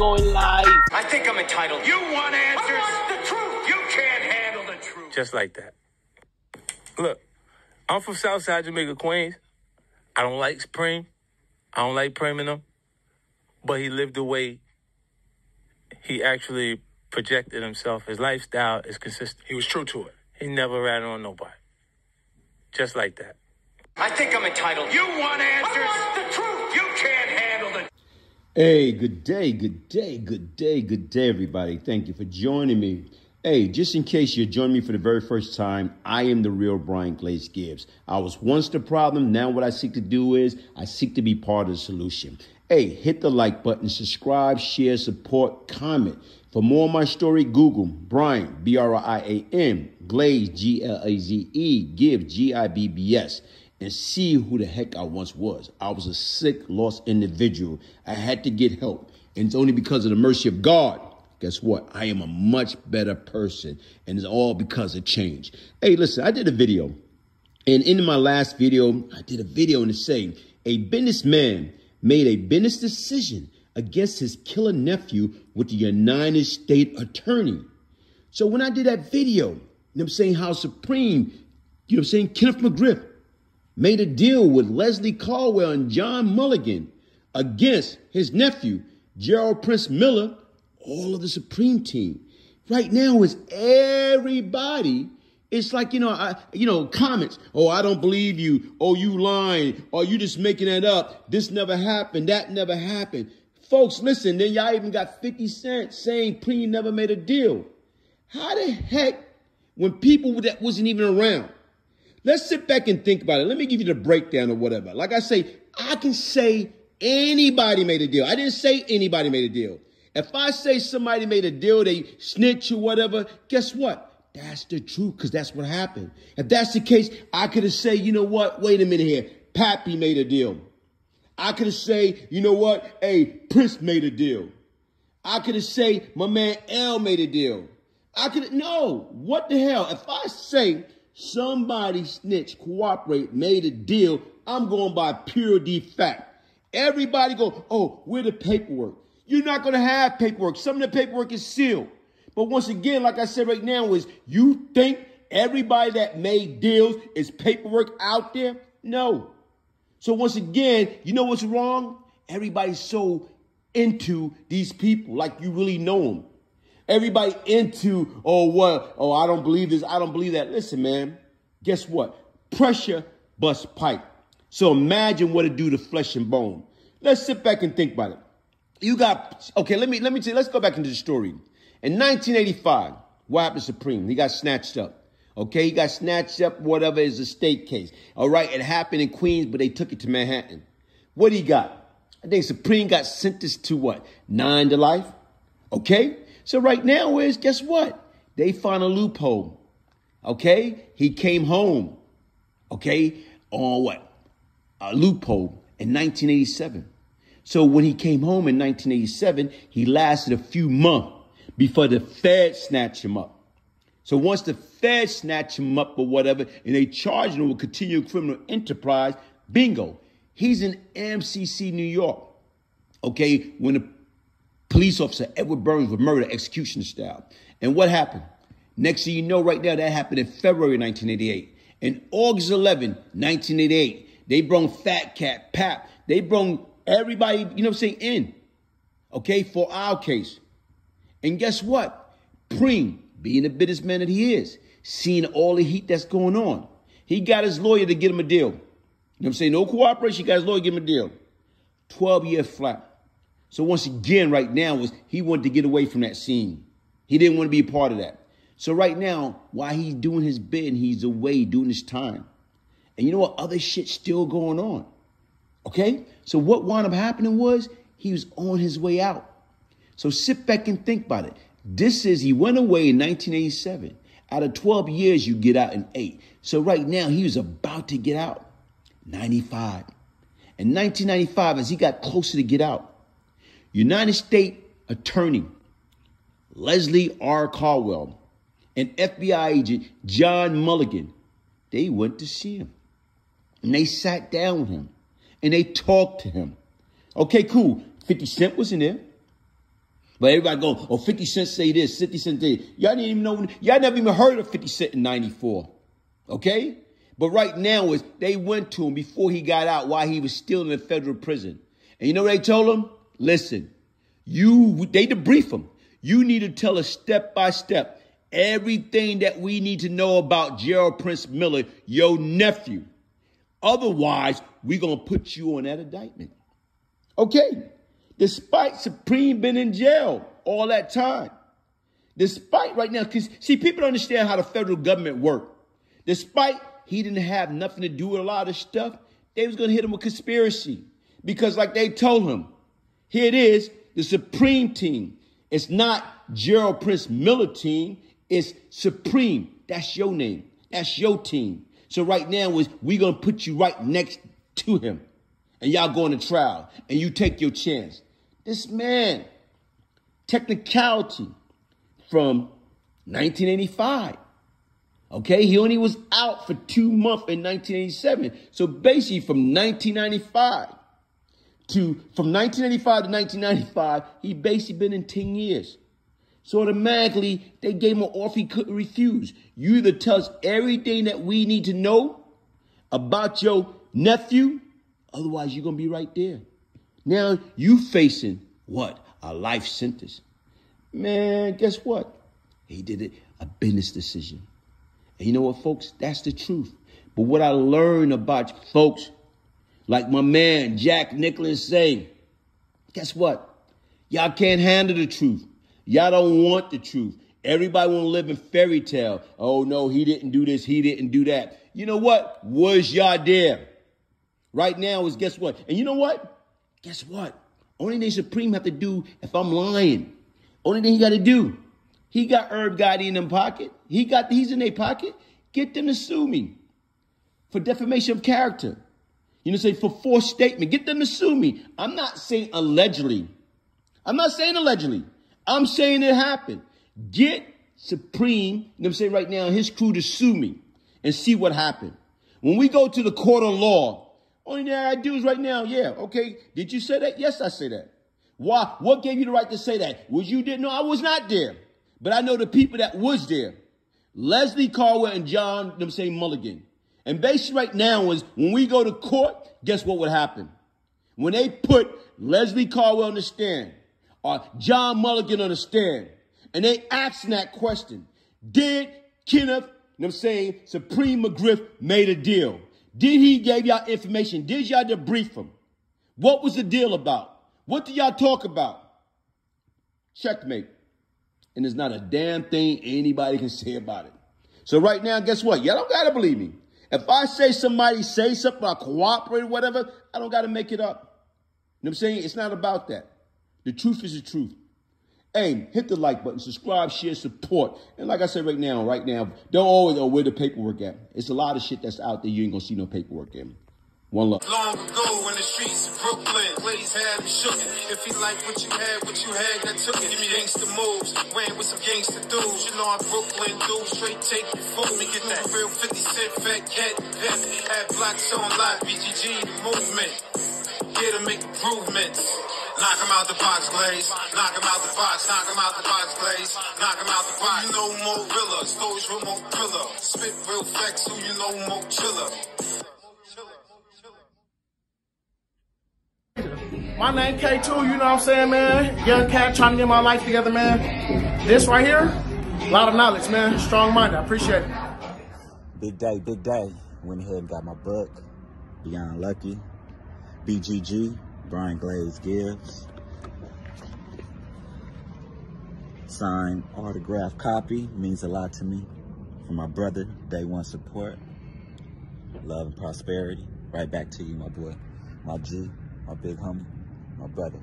going live. I think I'm entitled. You want answers? I want the truth. You can't handle the truth. Just like that. Look, I'm from Southside Jamaica, Queens. I don't like Supreme. I don't like Premium. But he lived the way he actually projected himself. His lifestyle is consistent. He was true to it. He never ran on nobody. Just like that. I think I'm entitled. You want answers? Hey, good day, good day, good day, good day, everybody. Thank you for joining me. Hey, just in case you're joining me for the very first time, I am the real Brian Glaze Gibbs. I was once the problem. Now, what I seek to do is I seek to be part of the solution. Hey, hit the like button, subscribe, share, support, comment. For more of my story, Google Brian, B R I A N, Glaze, G L A Z E, Gibbs, G I B B S, and see who the heck I once was. I was a sick, lost individual. I had to get help. And it's only because of the mercy of God. Guess what? I am a much better person. And it's all because of change. Hey, listen, I did a video. And in my last video, I did a video and it's saying a businessman made a business decision against his killer nephew with the United States Attorney. So when I did that video, you know I'm saying, how Supreme, you know I'm saying, Kenneth McGriff made a deal with Leslie Caldwell and John Mulligan against his nephew, Gerald Prince Miller, all of the Supreme team. Right now is everybody. It's like, you know, I, you know, comments. Oh, I don't believe you. Oh, you lying. Or you just making that up. This never happened. That never happened. Folks, listen, then y'all even got 50 Cent saying Preme never made a deal. How the heck, when people that wasn't even around, let's sit back and think about it. Let me give you the breakdown or whatever. Like I say, I can say anybody made a deal. I didn't say anybody made a deal. If I say somebody made a deal, they snitch or whatever, guess what? That's the truth because that's what happened. If that's the case, I could have said, you know what? Wait a minute here. Pappy made a deal. I could have say, you know what? Hey, Prince made a deal. I could have say, my man L made a deal. I could no. What the hell? If I say somebody snitch, cooperate, made a deal, I'm going by pure de fact. Everybody go, oh, where the paperwork? You're not going to have paperwork. Some of the paperwork is sealed. But once again, like I said right now, is you think everybody that made deals is paperwork out there? No. So once again, you know what's wrong? Everybody's so into these people, like you really know them. Everybody into, oh, what? Oh, I don't believe this. I don't believe that. Listen, man, guess what? Pressure busts pipe. So imagine what it do to flesh and bone. Let's sit back and think about it. You got, okay, let me, let me tell you, let's go back into the story. In 1985, what happened to Supreme? He got snatched up. Okay, he got snatched up, whatever is a state case. All right, it happened in Queens, but they took it to Manhattan. What he got? I think Supreme got sentenced to what? Nine to life? Okay? So right now is, guess what? They found a loophole. Okay? He came home. Okay? On what? A loophole in 1987. So when he came home in 1987, he lasted a few months before the Fed snatched him up. So once the Fed snatched him up or whatever, and they charged him with continual criminal enterprise, bingo, he's in MCC, New York. Okay, when the police officer Edward Burns was murdered execution style. And what happened? Next thing you know, right now, that happened in February 1988. In August 11, 1988, they brought Fat Cat, Pap, they brought everybody, you know what I'm saying, in. Okay, for our case. And guess what? Preme, being the businessman that he is, seeing all the heat that's going on, he got his lawyer to get him a deal. You know what I'm saying? No cooperation, he got his lawyer to give him a deal. 12 year flat. So once again, right now, was he wanted to get away from that scene. He didn't want to be a part of that. So right now, while he's doing his bid, he's away doing his time. And you know what? Other shit's still going on. Okay? So what wound up happening was he was on his way out. So sit back and think about it. This is, he went away in 1987. Out of 12 years, you get out in eight. So right now, he was about to get out. 95. In 1995, as he got closer to get out, United States Attorney Leslie R. Caldwell and FBI agent John Mulligan, they went to see him. And they sat down with him and they talked to him. Okay, cool. 50 Cent was in there. But everybody go, oh, 50 Cent say this, 50 Cent did. Y'all didn't even know, y'all never even heard of 50 Cent in 94. Okay? But right now is they went to him before he got out while he was still in a federal prison. And you know what they told him? Listen, you they debrief him. You need to tell us step by step everything that we need to know about Gerald Prince Miller, your nephew. Otherwise, we're gonna put you on that indictment. Okay. Despite Supreme been in jail all that time. Despite right now, because see, people don't understand how the federal government work. Despite he didn't have nothing to do with a lot of stuff, they was gonna hit him with conspiracy. Because like they told him, here it is, the Supreme team. It's not Gerald Prince Miller team. It's Supreme. That's your name. That's your team. So right now is we gonna put you right next to him, and y'all going to trial, and you take your chance. This man, technicality from 1985. Okay, he only was out for two months in 1987. So basically, from 1995 to from 1985 to 1995, he basically been in 10 years. So automatically, they gave him an offer he couldn't refuse. You either tell us everything that we need to know about your nephew, otherwise you're going to be right there. Now you facing what? A life sentence. Man, guess what? He did it, a business decision. And you know what, folks? That's the truth. But what I learned about folks, like my man Jack Nicholson say, guess what? Y'all can't handle the truth. Y'all don't want the truth. Everybody want to live in fairy tale. Oh no, he didn't do this, he didn't do that. You know what? Was y'all there? Right now is guess what? And you know what? Guess what? Only thing Supreme have to do if I'm lying. Only thing he got to do. He got Irv Gotti in them pocket. He got he's in their pocket. Get them to sue me for defamation of character. You know, say for false statement. Get them to sue me. I'm not saying allegedly. I'm not saying allegedly. I'm saying it happened. Get Supreme, you know I'm saying right now, his crew to sue me and see what happened. When we go to the court of law, only thing I do is right now, yeah, okay. Did you say that? Yes, I say that. Why? What gave you the right to say that? Was you didn't know I was not there. But I know the people that was there. Leslie Caldwell and John, them say Mulligan. And basically right now is when we go to court, guess what would happen? When they put Leslie Caldwell on the stand, or John Mulligan on the stand, And they asking that question. Did Kenneth, know I'm saying, Supreme McGriff made a deal? Did he give y'all information? Did y'all debrief him? What was the deal about? What did y'all talk about? Checkmate. And there's not a damn thing anybody can say about it. So right now, guess what? Y'all don't gotta believe me. If I say somebody say something, I cooperate, whatever, I don't gotta make it up. You know what I'm saying? It's not about that. The truth is the truth. Hey, hit the like button, subscribe, share, support. And like I said right now, right now, don't always know where the paperwork at. It's a lot of shit that's out there you ain't gonna see no paperwork in. One love. Long ago in the streets of Brooklyn, Blaze had me shook. If he liked what you had, what you had, that took it. Give me gangsta moves, ran with some gangsta dudes. You know I'm Brooklyn dude, straight take you fool. Me get that real 50 cent fat cat pimp. Had blocks on live, BGG movement. Here to improvements. Knock him out the box, Blaze. Knock him out the box, knock him out the box, Blaze. Knock him out the box. You know more Rilla, stories from more Rilla. Spit real facts, who you know more chiller. My name K2, you know what I'm saying, man? Young cat trying to get my life together, man. This right here, a lot of knowledge, man. Strong minded. I appreciate it. Big day, big day. Went ahead and got my book, Beyond Lucky, BGG, Brian Glaze Gibbs. Signed autograph copy means a lot to me. For my brother, day one support. Love and prosperity. Right back to you, my boy. My G, my big homie, my brother.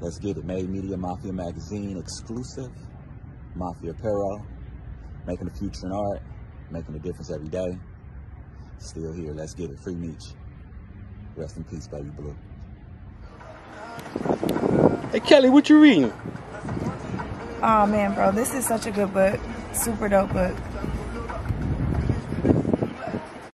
Let's get it. Made Media Mafia Magazine exclusive. Mafia Apparel. Making a future in art. Making a difference every day. Still here. Let's get it. Free Meech. Rest in peace, baby blue. Hey Kelly, what you reading? Oh man, bro, this is such a good book. Super dope book.